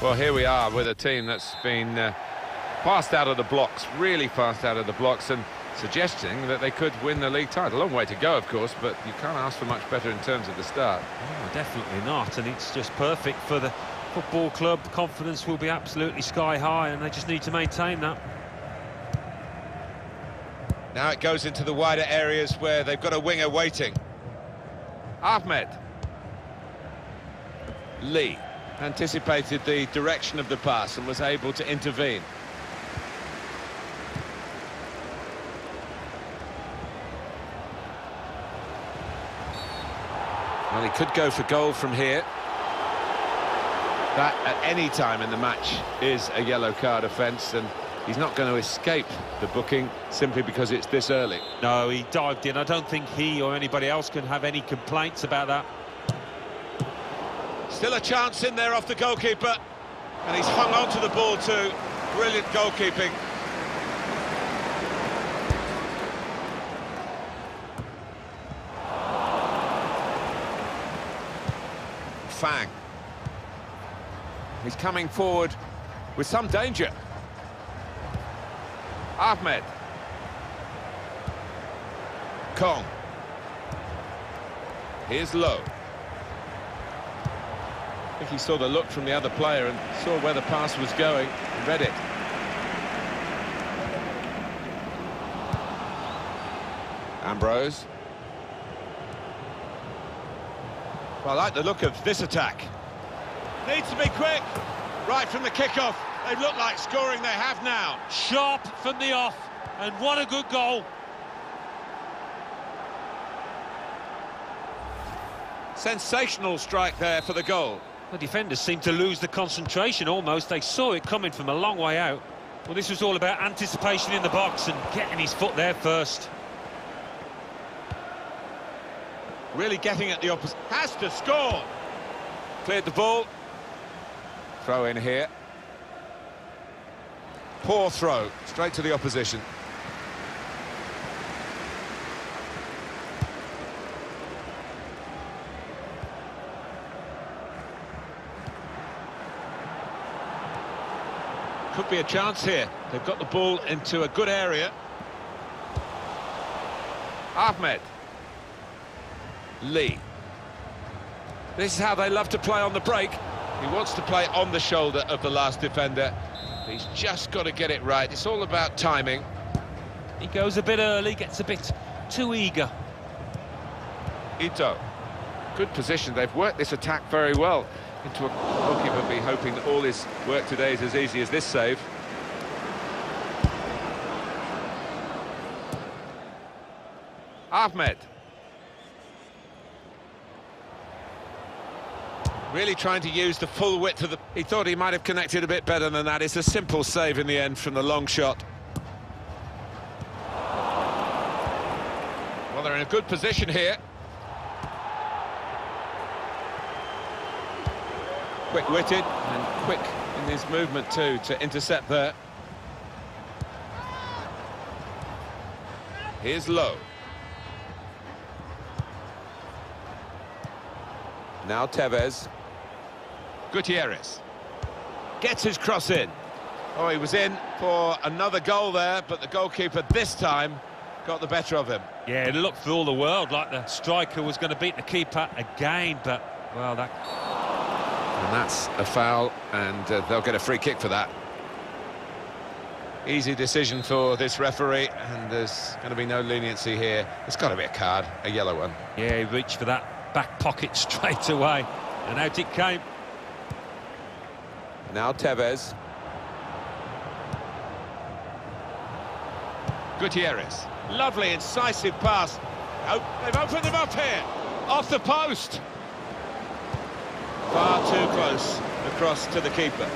Well, here we are with a team that's been uh, fast out of the blocks, really fast out of the blocks, and suggesting that they could win the league title. A long way to go, of course, but you can't ask for much better in terms of the start. Oh, definitely not, and it's just perfect for the football club. Confidence will be absolutely sky high, and they just need to maintain that. Now it goes into the wider areas where they've got a winger waiting. Ahmed. Lee anticipated the direction of the pass and was able to intervene. Well, he could go for goal from here. That, at any time in the match, is a yellow card offence, and he's not going to escape the booking simply because it's this early. No, he dived in. I don't think he or anybody else can have any complaints about that. Still a chance in there off the goalkeeper. And he's hung on to the ball too. Brilliant goalkeeping. Fang. He's coming forward with some danger. Ahmed. Kong. Here's Lowe. I think he saw the look from the other player and saw where the pass was going and read it. Ambrose. Well, I like the look of this attack. Needs to be quick. Right from the kickoff. They look like scoring they have now. Sharp from the off, and what a good goal. Sensational strike there for the goal. The defenders seemed to lose the concentration almost. They saw it coming from a long way out. Well, this was all about anticipation in the box and getting his foot there first. Really getting at the opposite. Has to score. Cleared the ball. Throw in here. Poor throw. Straight to the opposition. Could be a chance here. They've got the ball into a good area. Ahmed. Lee. This is how they love to play on the break. He wants to play on the shoulder of the last defender. He's just got to get it right. It's all about timing. He goes a bit early, gets a bit too eager. Ito. Good position. They've worked this attack very well into a goalkeeper be hoping that all his work today is as easy as this save. Ahmed. Really trying to use the full width of the... He thought he might have connected a bit better than that. It's a simple save in the end from the long shot. Well, they're in a good position here. Quick-witted and quick in his movement too to intercept there. Here's Low. Now Tevez. Gutierrez. Gets his cross in. Oh, he was in for another goal there, but the goalkeeper this time got the better of him. Yeah, it looked for all the world like the striker was going to beat the keeper again, but, well, that... And that's a foul, and uh, they'll get a free kick for that. Easy decision for this referee, and there's going to be no leniency here. It's got to be a card, a yellow one. Yeah, he reached for that back pocket straight away, and out it came. Now Tevez. Gutierrez. Lovely, incisive pass. Oh, they've opened them up here. Off the post. Far too close across to the keeper.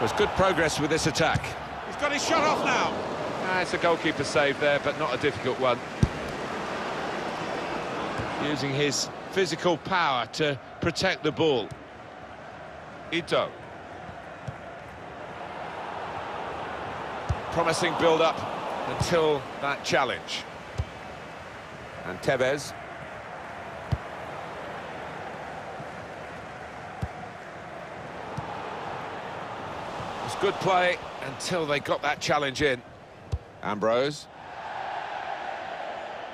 There's good progress with this attack. He's got his shot off now. Ah, it's a goalkeeper save there, but not a difficult one. Using his physical power to protect the ball. Ito. Promising build-up until that challenge. And Tevez. It was good play until they got that challenge in. Ambrose.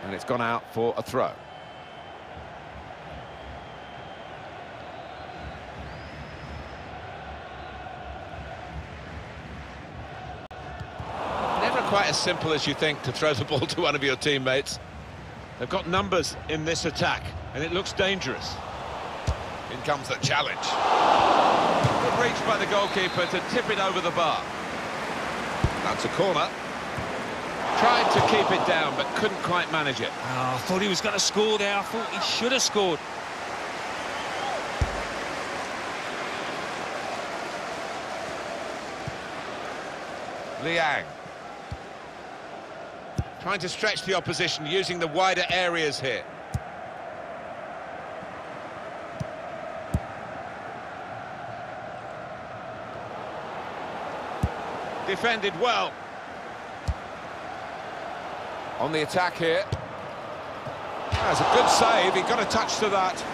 And it's gone out for a throw. Never quite as simple as you think to throw the ball to one of your teammates. They've got numbers in this attack, and it looks dangerous. In comes the challenge. Good reach by the goalkeeper to tip it over the bar. That's a corner. Tried to keep it down, but couldn't quite manage it. Oh, I thought he was going to score there. I thought he should have scored. Liang. Trying to stretch the opposition, using the wider areas here. Defended well. On the attack here. That's a good save, he got a touch to that.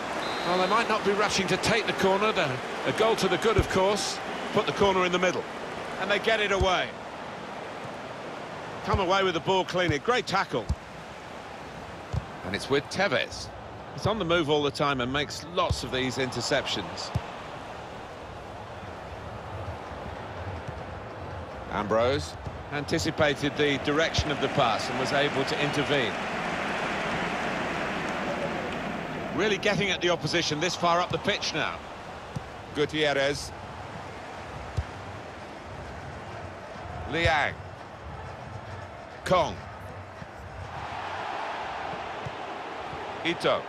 Well, they might not be rushing to take the corner, a goal to the good, of course. Put the corner in the middle. And they get it away. Come away with the ball cleanly. Great tackle. And it's with Tevez. He's on the move all the time and makes lots of these interceptions. Ambrose anticipated the direction of the pass and was able to intervene. Really getting at the opposition this far up the pitch now. Gutierrez. Liang. Kong. Ito.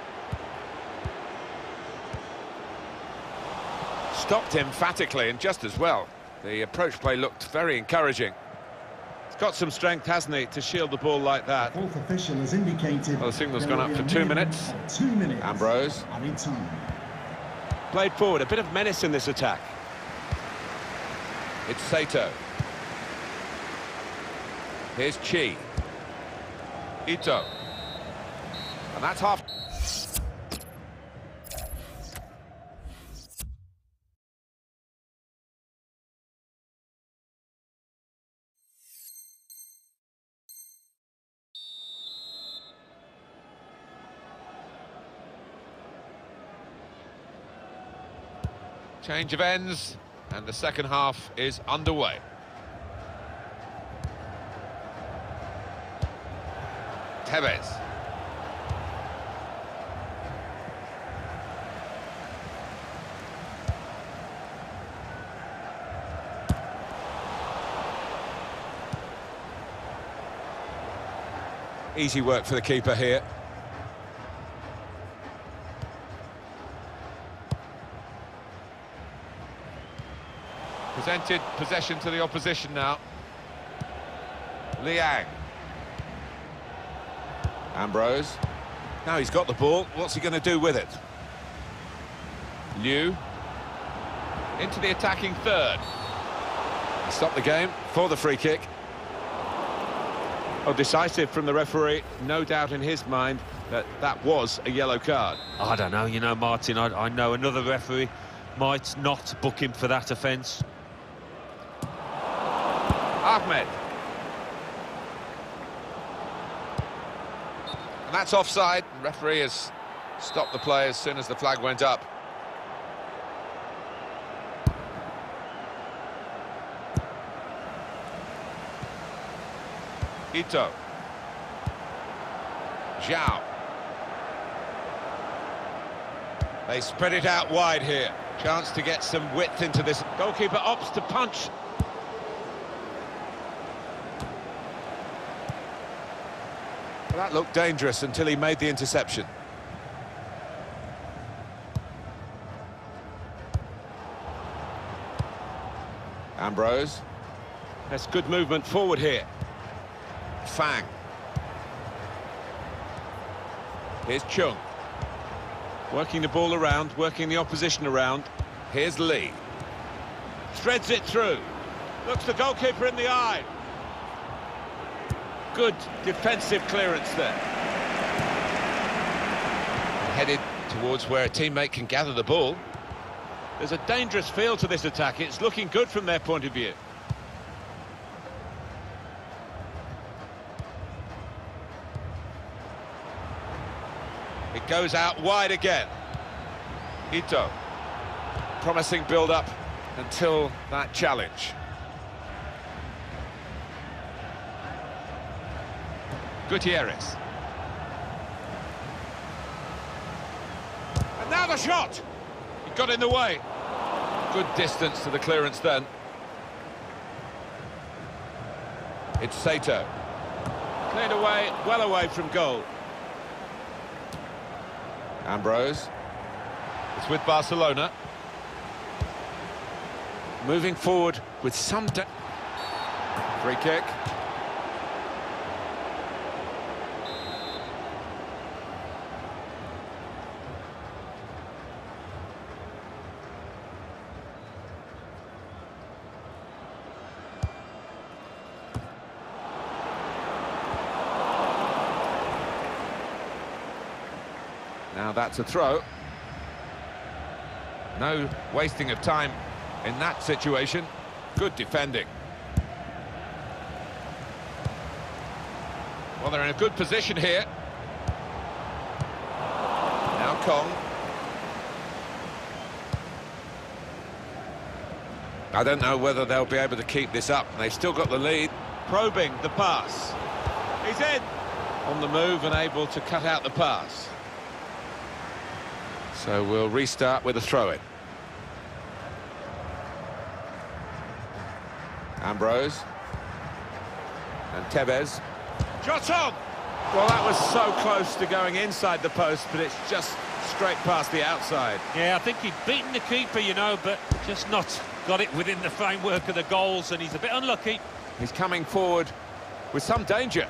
Stopped emphatically and just as well. The approach play looked very encouraging. He's got some strength, hasn't he, to shield the ball like that. Fourth official has indicated. Well, the signal's gone up for two minutes. Two minutes. Ambrose. Added time. Played forward, a bit of menace in this attack. It's Sato. Here's Chi. Ito. And that's half. Change of ends, and the second half is underway. Tevez. Easy work for the keeper here. Presented possession to the opposition now. Liang. Ambrose. Now he's got the ball. What's he going to do with it? Liu. Into the attacking third. Stop the game for the free kick. Oh, decisive from the referee. No doubt in his mind that that was a yellow card. I don't know, you know, Martin, I, I know another referee might not book him for that offence. Ahmed. That's offside. Referee has stopped the play as soon as the flag went up. Ito. Zhao. They spread it out wide here. Chance to get some width into this. Goalkeeper opts to punch. Well, that looked dangerous until he made the interception. Ambrose. That's good movement forward here. Fang. Here's Chung. Working the ball around, working the opposition around. Here's Lee. Threads it through. Looks the goalkeeper in the eye. Good defensive clearance there. Headed towards where a teammate can gather the ball. There's a dangerous feel to this attack. It's looking good from their point of view. It goes out wide again. Ito. Promising build-up until that challenge. Gutierrez. And now the shot! He got in the way. Good distance to the clearance then. It's Sato. Cleared away, well away from goal. Ambrose. It's with Barcelona. Moving forward with some... Free kick. Now that's a throw. No wasting of time in that situation. Good defending. Well, they're in a good position here. Now Kong. I don't know whether they'll be able to keep this up. They've still got the lead. Probing the pass. He's in. On the move and able to cut out the pass. So we'll restart with a throw-in. Ambrose. And Tevez. Shot on! Well, that was so close to going inside the post, but it's just straight past the outside. Yeah, I think he'd beaten the keeper, you know, but just not got it within the framework of the goals, and he's a bit unlucky. He's coming forward with some danger.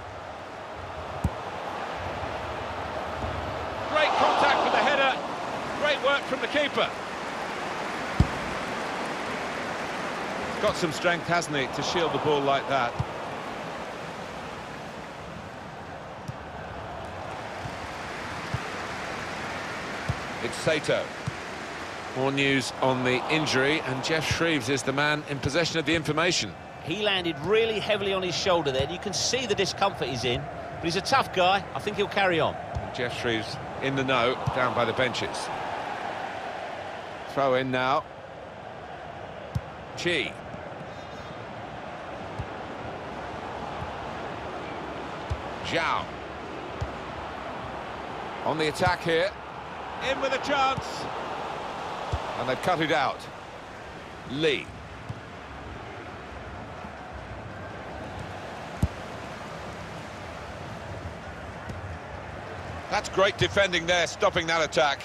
Great contact with the header. Great work from the keeper. Got some strength, hasn't he, to shield the ball like that. It's Sato. More news on the injury, and Geoff Shreeves is the man in possession of the information. He landed really heavily on his shoulder there. You can see the discomfort he's in, but he's a tough guy. I think he'll carry on. Geoff Shreeves in the know, down by the benches. Throw in now. Chi. Zhao. On the attack here. In with a chance. And they've cut it out. Lee. That's great defending there, stopping that attack.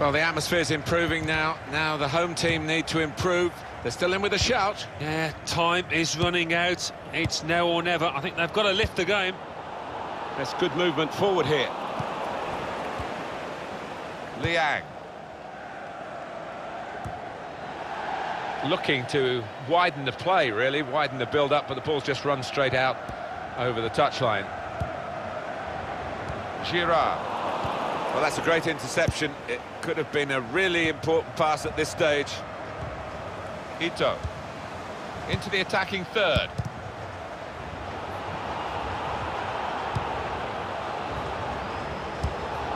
Well, the atmosphere's improving now. Now the home team need to improve. They're still in with a shout. Yeah, time is running out. It's now or never. I think they've got to lift the game. There's good movement forward here. Liang. Looking to widen the play, really, widen the build-up, but the ball's just run straight out over the touchline. Girard. Well, that's a great interception. It could have been a really important pass at this stage. Ito. Into the attacking third.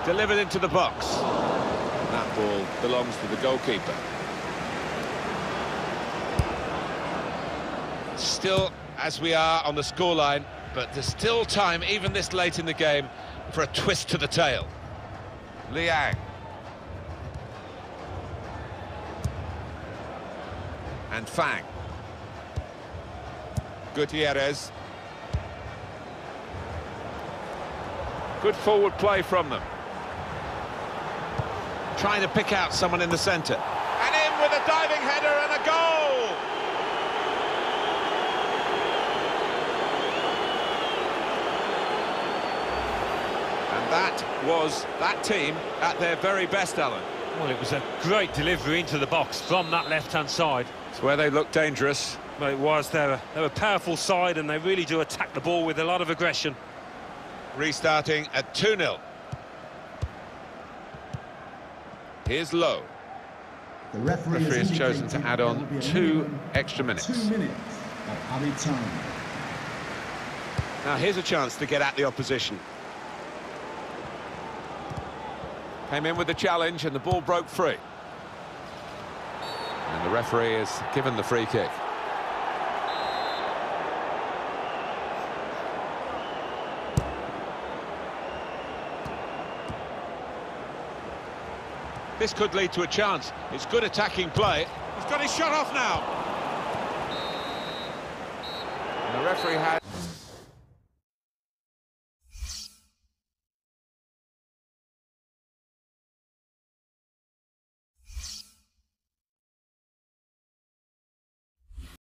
Delivered into the box. That ball belongs to the goalkeeper. Still, as we are on the scoreline, but there's still time, even this late in the game, for a twist to the tail. Liang. And Fang. Gutierrez. Good forward play from them. Trying to pick out someone in the centre. And in with a diving header and a goal! That was that team at their very best, Alan. Well, it was a great delivery into the box from that left-hand side. It's where they looked dangerous. Well, it was. They're, they're a powerful side and they really do attack the ball with a lot of aggression. Restarting at 2-0. Here's Lowe. The referee, referee has chosen to add on two extra minutes. Two minutes of time. Now here's a chance to get at the opposition. Came in with the challenge and the ball broke free. And the referee has given the free kick. This could lead to a chance. It's good attacking play. He's got his shot off now. And the referee had...